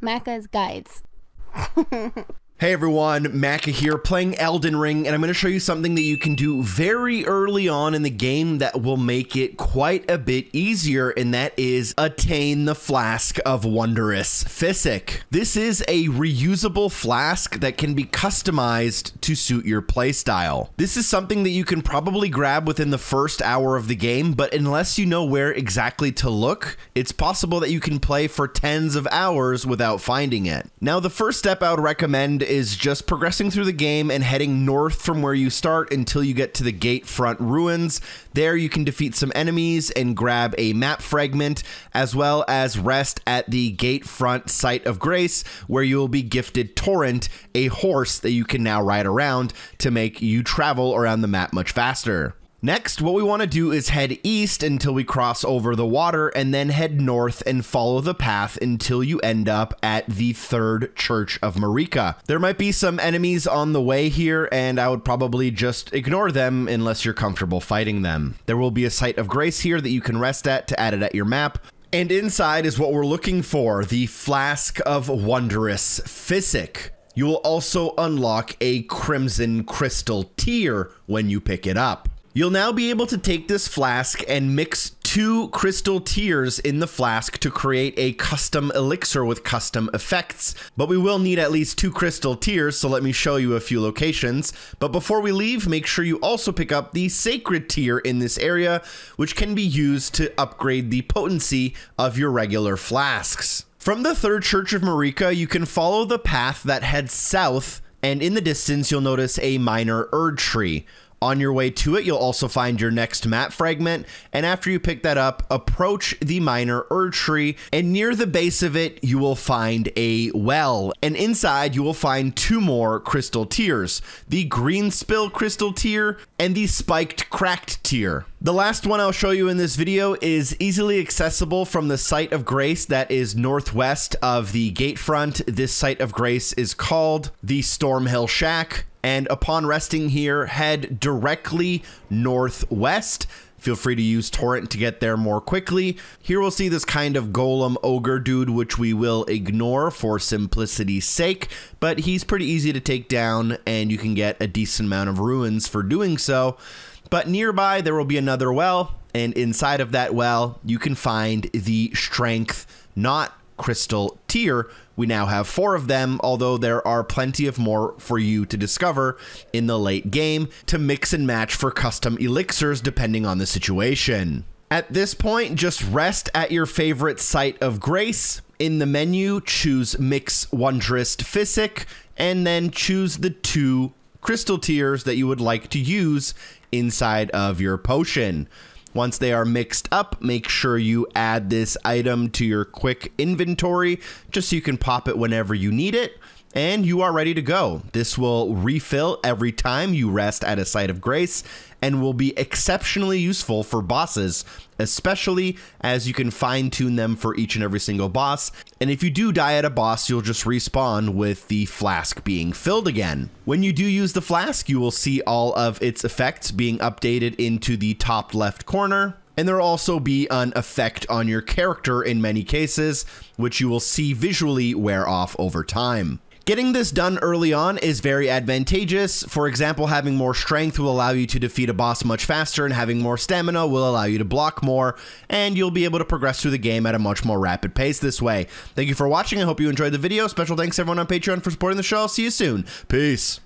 Maka's Guides. Hey everyone, Maka here playing Elden Ring, and I'm going to show you something that you can do very early on in the game that will make it quite a bit easier, and that is attain the Flask of Wondrous Physick. This is a reusable flask that can be customized to suit your playstyle. This is something that you can probably grab within the first hour of the game, but unless you know where exactly to look, it's possible that you can play for tens of hours without finding it. Now, the first step I would recommend is just progressing through the game and heading north from where you start until you get to the gate front ruins. There you can defeat some enemies and grab a map fragment, as well as rest at the gate front site of grace, where you will be gifted Torrent, a horse that you can now ride around to make you travel around the map much faster. Next, what we want to do is head east until we cross over the water and then head north and follow the path until you end up at the third church of Marika. There might be some enemies on the way here and I would probably just ignore them unless you're comfortable fighting them. There will be a site of grace here that you can rest at to add it at your map. And inside is what we're looking for, the Flask of Wondrous Physick. You will also unlock a Crimson Crystal tear when you pick it up. You'll now be able to take this flask and mix two crystal tears in the flask to create a custom elixir with custom effects. But we will need at least two crystal tears, so let me show you a few locations. But before we leave, make sure you also pick up the sacred tear in this area, which can be used to upgrade the potency of your regular flasks. From the third church of Marika, you can follow the path that heads south, and in the distance, you'll notice a minor Erd tree. On your way to it, you'll also find your next map fragment, and after you pick that up, approach the minor Erd tree, and near the base of it, you will find a well, and inside you will find two more crystal tears, the green spill crystal tear and the spiked cracked tear. The last one I'll show you in this video is easily accessible from the site of grace that is northwest of the gatefront. This site of grace is called the Stormhill Shack and upon resting here, head directly northwest. Feel free to use Torrent to get there more quickly. Here we'll see this kind of golem ogre dude, which we will ignore for simplicity's sake, but he's pretty easy to take down, and you can get a decent amount of runes for doing so. But nearby, there will be another well, and inside of that well, you can find the strength, knot crystal tear. We now have four of them, although there are plenty of more for you to discover in the late game to mix and match for custom elixirs depending on the situation. At this point, just rest at your favorite site of grace. In the menu, choose Mix Wondrous Physick, and then choose the two crystal tears that you would like to use inside of your potion. Once they are mixed up, make sure you add this item to your quick inventory just so you can pop it whenever you need it and you are ready to go. This will refill every time you rest at a site of grace and will be exceptionally useful for bosses, especially as you can fine tune them for each and every single boss. And if you do die at a boss, you'll just respawn with the flask being filled again. When you do use the flask, you will see all of its effects being updated into the top left corner. And there will also be an effect on your character in many cases, which you will see visually wear off over time. Getting this done early on is very advantageous. For example, having more strength will allow you to defeat a boss much faster, and having more stamina will allow you to block more, and you'll be able to progress through the game at a much more rapid pace this way. Thank you for watching. I hope you enjoyed the video. Special thanks everyone on Patreon for supporting the show. I'll see you soon. Peace.